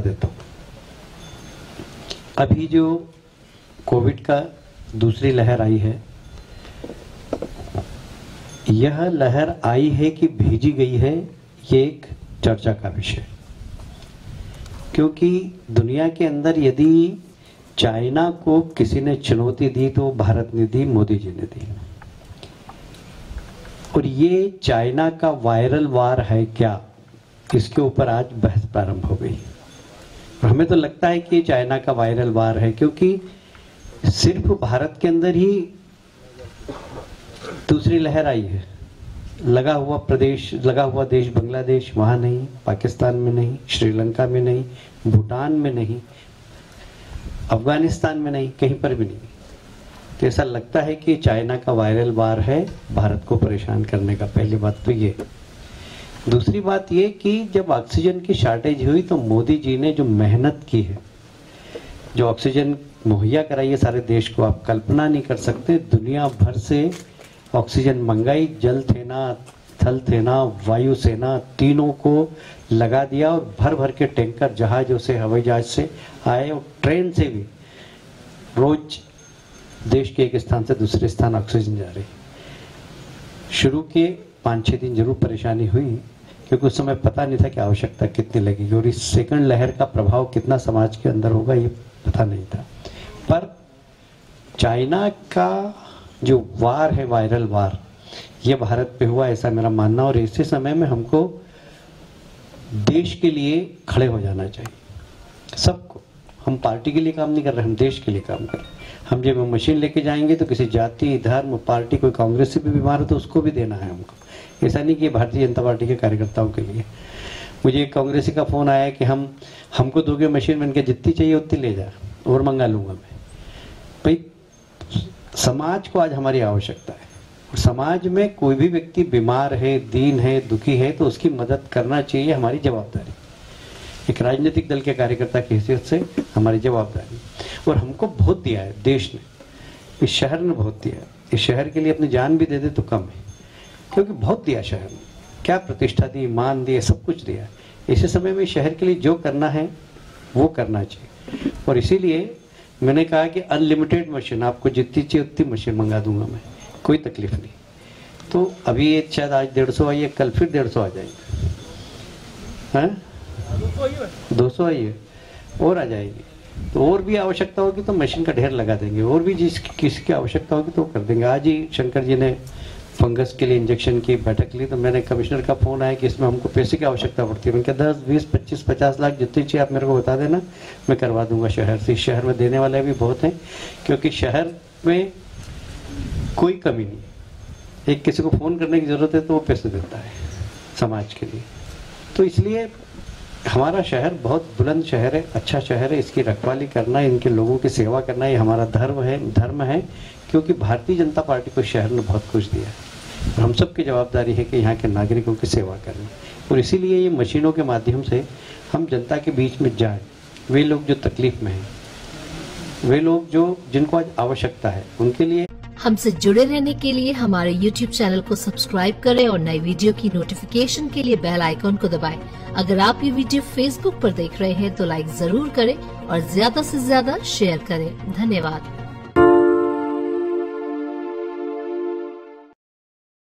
देता हूँ। अभी जो कोविड का दूसरी लहर आई है, यह लहर आई है कि भेजी गई है, ये एक चर्चा का विषय क्योंकि दुनिया के अंदर यदि चाइना को किसी ने चुनौती दी तो भारत ने दी, मोदी जी ने दी। और ये चाइना का वायरल वार है क्या, इसके ऊपर आज बहस प्रारंभ हो गई हमें तो लगता है कि चाइना का वायरल वार है, क्योंकि सिर्फ़ भारत के अंदर ही दूसरी लहर आई है। लगा हुआ प्रदेश, लगा हुआ देश बांग्लादेश वहाँ नहीं, पाकिस्तान में नहीं, श्रीलंका में नहीं, भूटान में नहीं, अफ़गानिस्तान में नहीं, कहीं पर भी नहीं। तो ऐसा लगता है कि चाइना का वायरल वार है, भारत को परेशान करने का। पहली बात तो ये। दूसरी बात ये कि जब ऑक्सीजन की शॉर्टेज हुई तो मोदी जी ने जो मेहनत की है, जो ऑक्सीजन मुहैया कराई है सारे देश को, आप कल्पना नहीं कर सकते, दुनिया भर से ऑक्सीजन मंगाई, जल सेना, थल सेना, वायु सेना, तीनों को लगा दिया और भर भर के टैंकर, जहाजों से हवाई जहाज़ से आए और ट्रेन से भी रोज देश के एक स्थान से दूसरे स्थान ऑक्सीजन जा रही शुरू के पाँच छः दिन ज़रूर परेशानी हुई। क्योंकि उस समय पता नहीं था कि आवश्यकता कितनी लगेगी और इस सेकंड लहर का प्रभाव कितना समाज के अंदर होगा, ये पता नहीं था। पर चाइना का जो वार है, वायरल वार, ये भारत पे हुआ, ऐसा मेरा मानना और ऐसे समय में हमको देश के लिए खड़े हो जाना चाहिए। सबको। हम पार्टी के लिए काम नहीं कर रहे, हम देश के लिए काम कर रहे हम जब मशीन लेके जाएँगे तो किसी जाति, धर्म, पार्टी, कोई कांग्रेस से भी बीमार हो तो उसको भी देना है हमको। ऐसा नहीं कि भारतीय जनता पार्टी के कार्यकर्ताओं के लिए। मुझे एक कांग्रेसी का फ़ोन आया कि हम, हमको दोगे मशीन बन के जितनी चाहिए उतनी ले जा, और मंगा लूँगा मैं। भाई, समाज को आज हमारी आवश्यकता है। समाज में कोई भी व्यक्ति बीमार है, दीन है, दुखी है तो उसकी मदद करना चाहिए हमारी जवाबदारी। एक राजनीतिक दल के कार्यकर्ता की हैसियत से हमारी जवाबदारी। और हमको बहुत दिया है, देश ने। इस शहर ने बहुत दिया है। इस शहर के लिए अपनी जान भी दे दे तो कम है। क्योंकि बहुत दिया शहर। ने क्या प्रतिष्ठा दी, मान दिए, सब कुछ दिया। ऐसे समय में शहर के लिए जो करना है, वो करना चाहिए। और इसीलिए मैंने कहा कि अनलिमिटेड मशीन आपको जितनी चाहिए उतनी मशीन मंगा दूँगा मैं। कोई तकलीफ़ नहीं। तो अभी ये शायद आज डेढ़ सौ आई है, कल फिर डेढ़ सौ आ जाएँगे। हैं? दो सौ आई है। और आ जाएगी। तो और भी आवश्यकता होगी तो मशीन का ढेर लगा देंगे। और भी जिस किसकी आवश्यकता होगी तो कर देंगे। आज ही शंकर जी ने फंगस के लिए इंजेक्शन की बैठक ली तो मैंने कमिश्नर का फ़ोन आया कि इसमें हमको पैसे की आवश्यकता पड़ती है। मैंने कहा, दस, बीस, पच्चीस, पचास लाख जितनी चाहिए आप मेरे को बता देना, मैं करवा दूँगा शहर से। शहर में देने वाले भी बहुत हैं, क्योंकि शहर में कोई कमी नहीं एक किसी को फ़ोन करने की ज़रूरत है तो वो पैसे देता है समाज के लिए। तो इसलिए हमारा शहर बहुत बुलंद शहर है अच्छा शहर है। इसकी रखवाली करना, इनके लोगों की सेवा करना, ये हमारा धर्म है धर्म है, क्योंकि भारतीय जनता पार्टी को शहर ने बहुत कुछ दिया है। हम सब की जवाबदारी है कि यहाँ के नागरिकों की सेवा करनी और इसीलिए ये मशीनों के माध्यम से हम जनता के बीच में जाए। वे लोग जो तकलीफ़ में हैं, वे लोग जो जिनको आज आवश्यकता है, उनके लिए हमसे जुड़े रहने के लिए हमारे YouTube चैनल को सब्सक्राइब करें और नई वीडियो की नोटिफिकेशन के लिए बेल आइकॉन को दबाएँ। अगर आप ये वीडियो Facebook पर देख रहे हैं तो लाइक ज़रूर करें और ज़्यादा से ज़्यादा शेयर करें। धन्यवाद।